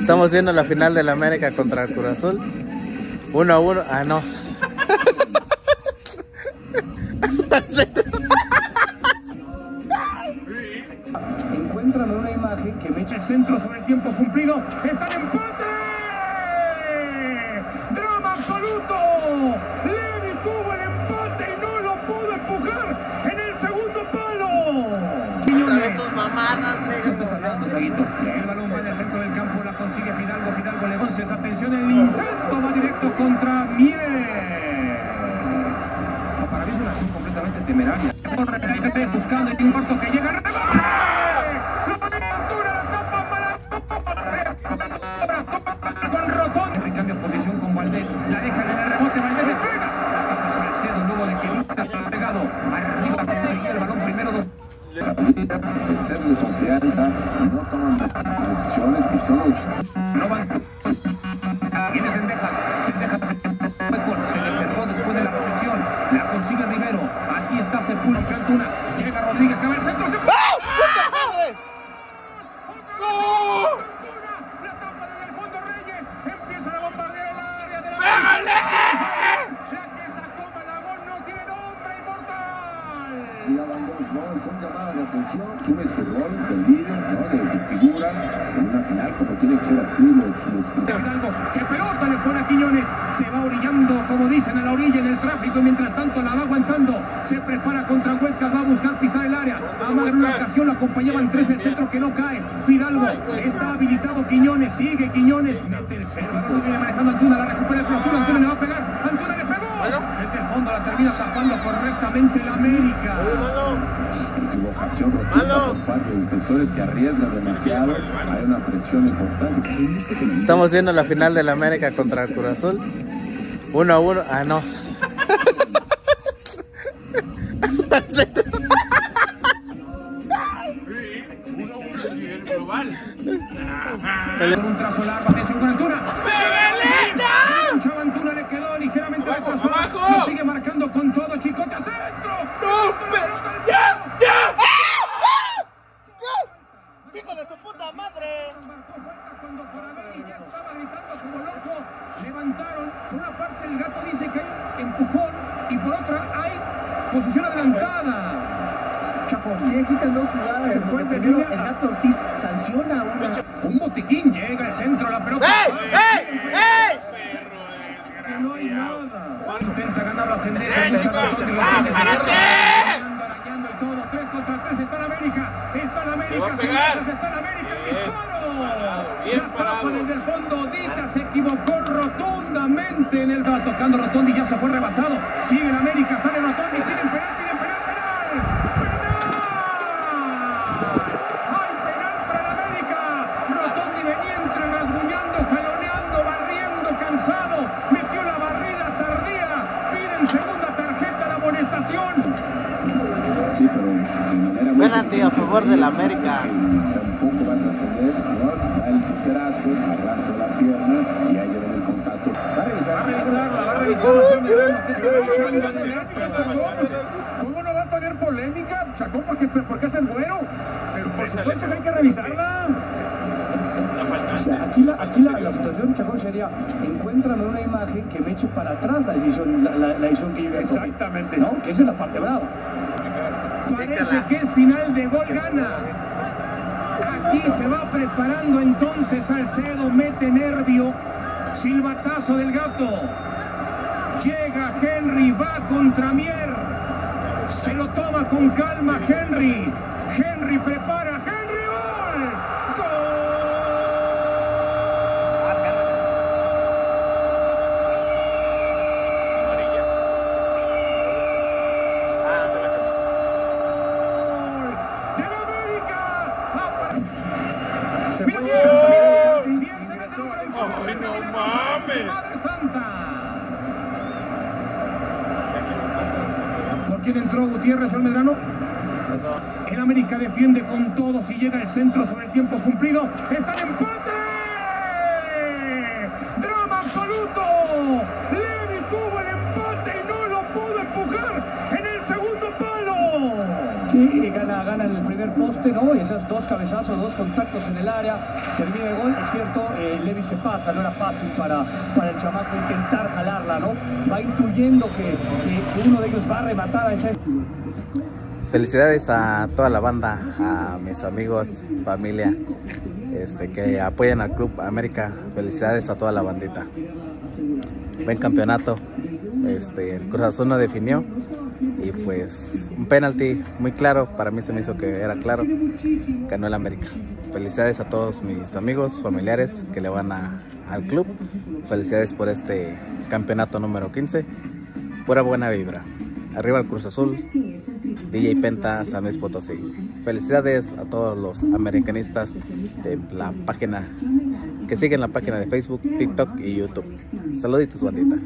Estamos viendo la final de la América contra el Cruz Azul. Uno a uno. Ah, no. Encuentran una imagen que me echa el centro sobre el tiempo cumplido. ¡Está en empate! ¡Drama absoluto! Levi tuvo el empate y no lo pudo empujar en el segundo palo. Quiñones. tus mamadas, ¿Qué estás hablando, Saguito? El balón va en el centro del campo, la consigue Fidalgo, Fidalgo le entonces atención, el intento va directo contra Mier. Para mí es una acción completamente temeraria. Corre buscando y un que llega. Dos. exceso de confianza, no toman decisiones y son los No van. Viene Sendejas. Sendejas se, se le cerró después de la recepción. La consigue Rivero. Aquí está Sepúlveda. Cantuna. Llega Rodríguez. Que va al centro. Sepúlveda. La tapa desde el fondo Reyes. Empiezan a bombardear el área de la La que sacó Malagón no tiene nombre inmortal. y ya van dos, ¿no? Son llamadas de atención. Sube su rol del líder, ¿no? De, de figura en una final, como tiene que ser así los, los Fidalgo, que pelota le pone a Quiñones, se va orillando, como dicen, a la orilla en el tráfico, y mientras tanto la va aguantando, se prepara contra Huesca, va a buscar pisar el área, Amaga en una ocasión, lo acompañaban tres, el centro que no cae, Fidalgo, está habilitado Quiñones, sigue Quiñones, el lo viene manejando Antuna, la recupera el profesor, Antuna le va a pegar, Antuna le pegó, desde el fondo la termina tapando correctamente la América. equivocación rotunda por parte de los defensores que arriesgan demasiado. Hay una presión importante. Estamos viendo la final de la América contra el Cruz Azul. Uno a uno. Ah, no. Un trazo largo, atención con Antuna. Chava Antuna le quedó ligeramente retrasado. Lo sigue marcando con todo, Chicote a centro. ¡No, pero ya, ya! ¡Hijo de su puta madre! Cuando Farabelli ya estaba gritando como loco. Levantaron. Por una parte el gato dice que hay empujón y por otra hay posición adelantada. Chaco. Sí existen dos jugadas en Después donde el gato Ortiz sanciona una Un botiquín llega al centro, la pelota. ¡Ey! Desde el fondo. Dita se equivocó rotundamente en el. Va tocando Rotondi. Ya se fue rebasado. Sigue en Favor de la América. Tampoco va a trascender, ¿no? Da el brazo, arrastra la pierna y ahí el contacto. Va a revisar. Va a revisarla, va a revisarla. ¿Cómo no va a tener polémica? Chacón, porque, porque es el güero. Pero por supuesto que hay que revisarla. O sea, aquí la, aquí la, la situación, Chacón, sería, encuentran una imagen que me eche para atrás la decisión, la, la, la decisión que yo. Exactamente. ¿No? Que esa es la parte brava. Parece que es final de gol gana. Aquí se va preparando entonces Salcedo, mete nervio. Silbatazo del gato. Llega Henry, va contra Mier. Se lo toma con calma Henry. Henry prepara. Henry gol. ¡Gol! ¡De la América! ¡Apa- Se Mira, fue. bien, bien, se metió por el fondo, Ay, se no termina mames. ¡Madre Santa! ¿Por quién entró Gutiérrez al Medrano? El América defiende con todo si llega el centro sobre el tiempo cumplido. ¡Está en empate! Primer poste, ¿no? Y esos dos cabezazos, dos contactos en el área, termina el gol, es cierto, eh, Levi se pasa, no era fácil para, para el chamaco intentar jalarla, ¿no? Va intuyendo que, que, uno de ellos va a rematar a ese... Felicidades a toda la banda, a mis amigos, familia, este, que apoyan al Club América. Felicidades a toda la bandita. Buen campeonato. Este, el Cruz Azul no definió y pues un penalti muy claro, para mí se me hizo que era claro, ganó el América. Felicidades a todos mis amigos, familiares que le van a, al club. Felicidades por este campeonato número 15. Pura buena vibra. Arriba el Cruz Azul, DJ Penta, San Luis Potosí. Felicidades a todos los americanistas de la página, que siguen la página de Facebook, TikTok y YouTube. Saluditos, bandita.